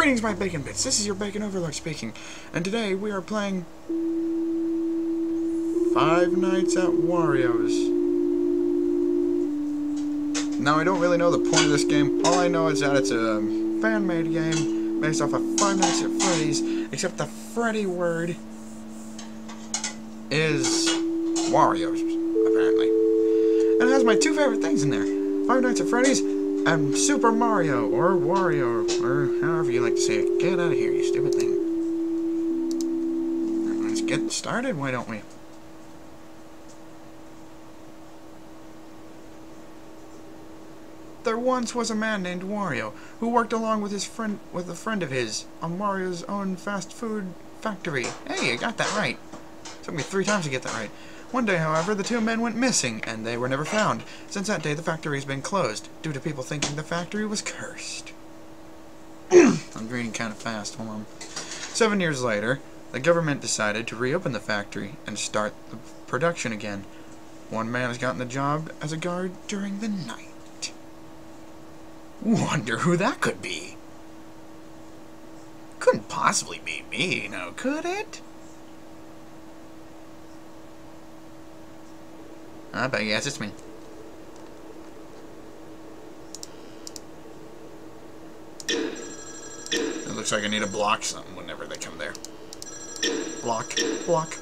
Greetings, my bacon bits. This is your bacon overlord speaking, and today we are playing Five Nights at Wario's. Now, I don't really know the point of this game. All I know is that it's a um, fan-made game based off of Five Nights at Freddy's, except the Freddy word is Wario's, apparently. And it has my two favorite things in there. Five Nights at Freddy's and Super Mario, or Wario, or however you like to say it. Get out of here, you stupid thing. Let's get started, why don't we? There once was a man named Wario, who worked along with his friend with a friend of his on Mario's own fast food factory. Hey, I got that right. took me three times to get that right. One day, however, the two men went missing, and they were never found. Since that day, the factory has been closed, due to people thinking the factory was cursed. I'm reading kind of fast, hold on. Seven years later, the government decided to reopen the factory and start the production again. One man has gotten the job as a guard during the night. Wonder who that could be. Couldn't possibly be me, now could it? I bet yes, it's me. It looks like I need to block something whenever they come there. Block, block.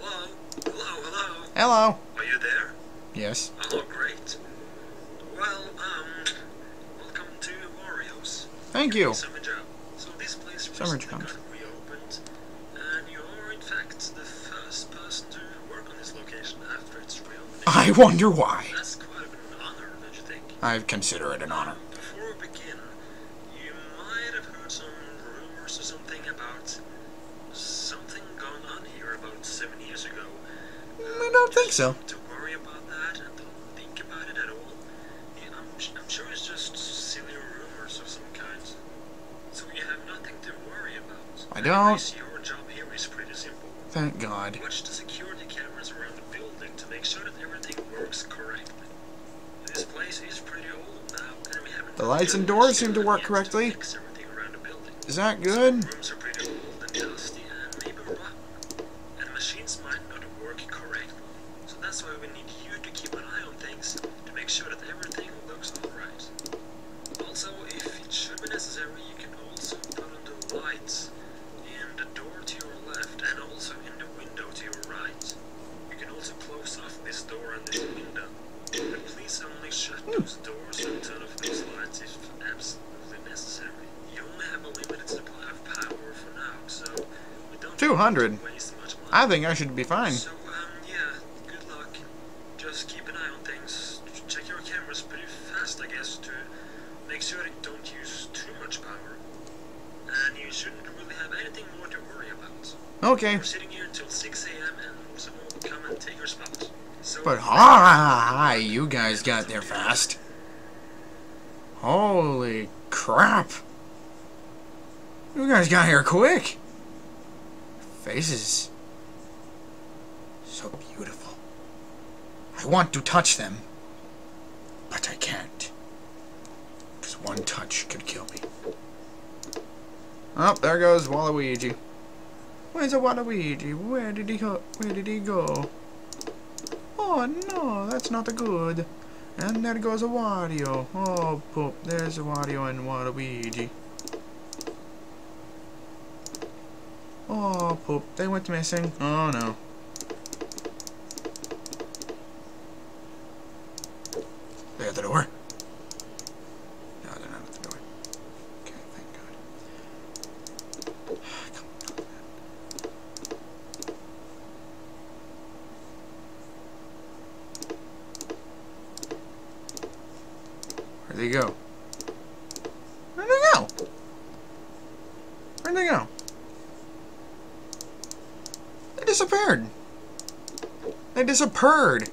Hello? Hello, hello? Hello. Are you there? Yes. Oh, great. Well, um, welcome to Wario's. Thank you. Summer job. So this place Summer recently job. got reopened, and you're in fact the first person to work on this location after its reopening. I wonder why. That's quite an honor, don't you think? I consider it an honor. Before we begin, you might have heard some rumors or something about something going on here about seven years ago. I don't think so. To worry about that and don't think about it at all. Yeah, I'm, I'm sure it's just silly rumors of some kind. So you have nothing to worry about. I don't. Anyways, your job here is pretty simple. Thank God. Watch the security cameras around the building to make sure that everything works correctly. This place is pretty old now, and we haven't The lights and doors seem to work correctly. Is that good? Also, if it should be necessary, you can also put on the lights in the door to your left and also in the window to your right. You can also close off this door and this window. But please only shut those doors and turn off those lights if absolutely necessary. You only have a limited supply of power for now, so we don't 200. waste much money. I think I should be fine. So, um, yeah, good luck. Just keep an eye on things. Check your cameras pretty fast, I guess, to make sure they don't use too much power. And you shouldn't really have anything more to worry about. Okay. We're sitting here until 6 a.m. and someone will come and take your spot. So, But hi, you guys got there fast. Holy crap. You guys got here quick. Faces. So beautiful. I want to touch them. But I can't. Because one touch could kill me. Oh, there goes Waluigi. Where's the Waluigi? Where did he go? Where did he go? Oh no, that's not good. And there goes a Wario. Oh poop, there's a Wario and Waluigi. Oh poop, they went missing. Oh no. They're the door. No, they're not at the door. Okay, thank God. Come on. Where'd they go? Where'd they go? Where'd they go? They disappeared. They disappeared.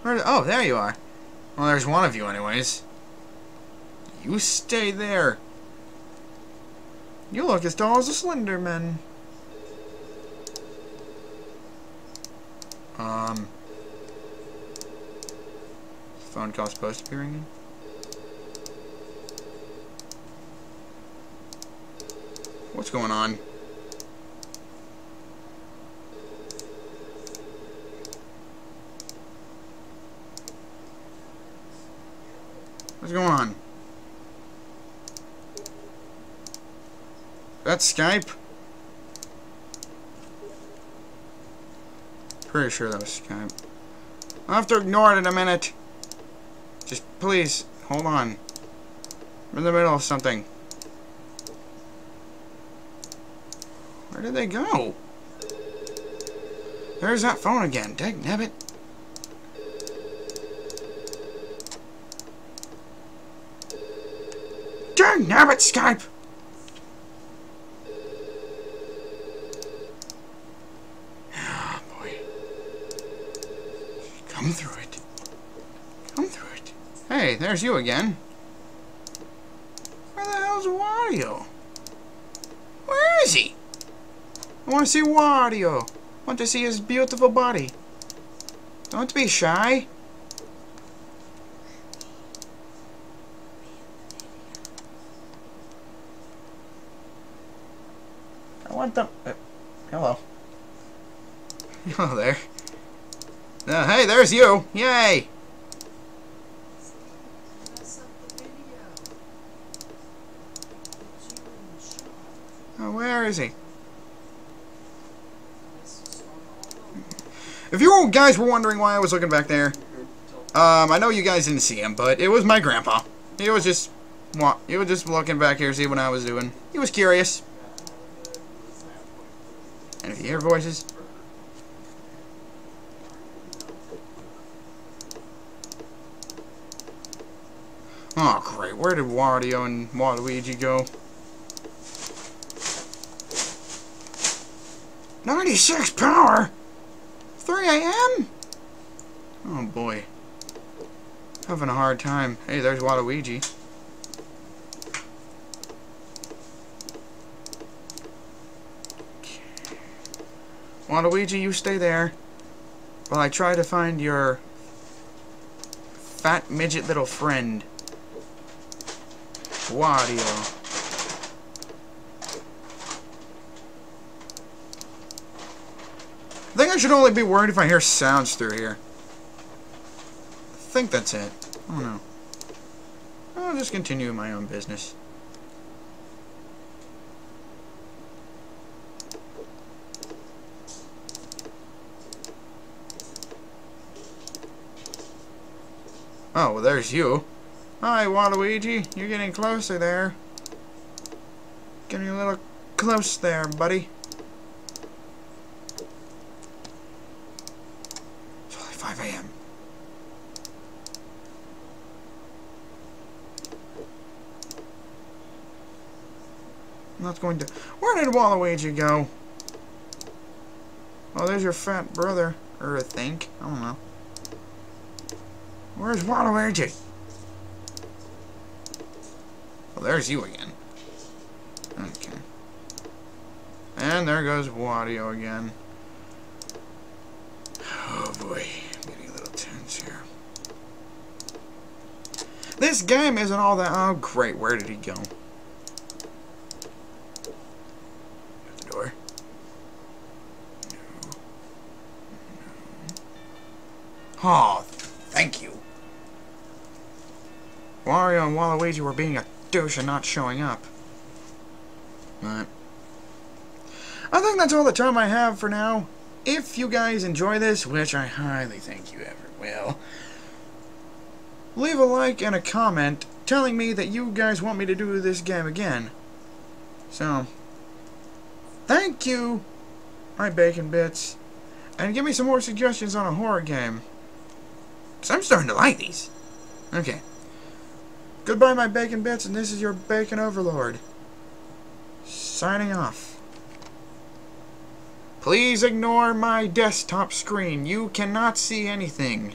Where, oh, there you are. Well, there's one of you anyways. You stay there. You look as tall as a Slender Man. Um. Phone call supposed to be ringing? What's going on? What's going on? That's Skype? Pretty sure that was Skype. I'll have to ignore it in a minute. Just please, hold on. I'm in the middle of something. Where did they go? There's that phone again. Dag nabbit. Dag nabbit, Skype! Oh, boy. Come through it. Come through it. Hey, there's you again. Where the hell's Wario? Where is he? I want to see Wario. I want to see his beautiful body. Don't be shy. I want them. Uh, hello. Hello there. Uh, hey, there's you. Yay. Oh, where is he? If you guys were wondering why I was looking back there, um, I know you guys didn't see him, but it was my grandpa. He was just? He was just looking back here see what I was doing. He was curious. And if you hear voices, Oh, great. Where did Wario and Waluigi go? 96 power? 3 a.m.? Oh, boy. Having a hard time. Hey, there's Waluigi. Waluigi, you stay there. While I try to find your fat midget little friend. Wario. I think I should only be worried if I hear sounds through here. I think that's it. I don't know. I'll just continue my own business. Oh, well, there's you. Hi, Waluigi. You're getting closer there. Getting a little close there, buddy. It's only 5 a.m. Not going to... Where did Waluigi go? Oh, there's your fat brother. Or I think. I don't know. Where's Waluigi? Well, there's you again. Okay. And there goes Wario again. Oh boy, I'm getting a little tense here. This game isn't all that... Oh great, where did he go? The door. No. No. Oh, thank you. Wario and Waluigi were being a douche and not showing up. But I think that's all the time I have for now. If you guys enjoy this, which I highly think you ever will, leave a like and a comment telling me that you guys want me to do this game again. So, thank you, my bacon bits, and give me some more suggestions on a horror game. Because I'm starting to like these. Okay. Goodbye, my bacon bits, and this is your bacon overlord. Signing off. Please ignore my desktop screen. You cannot see anything.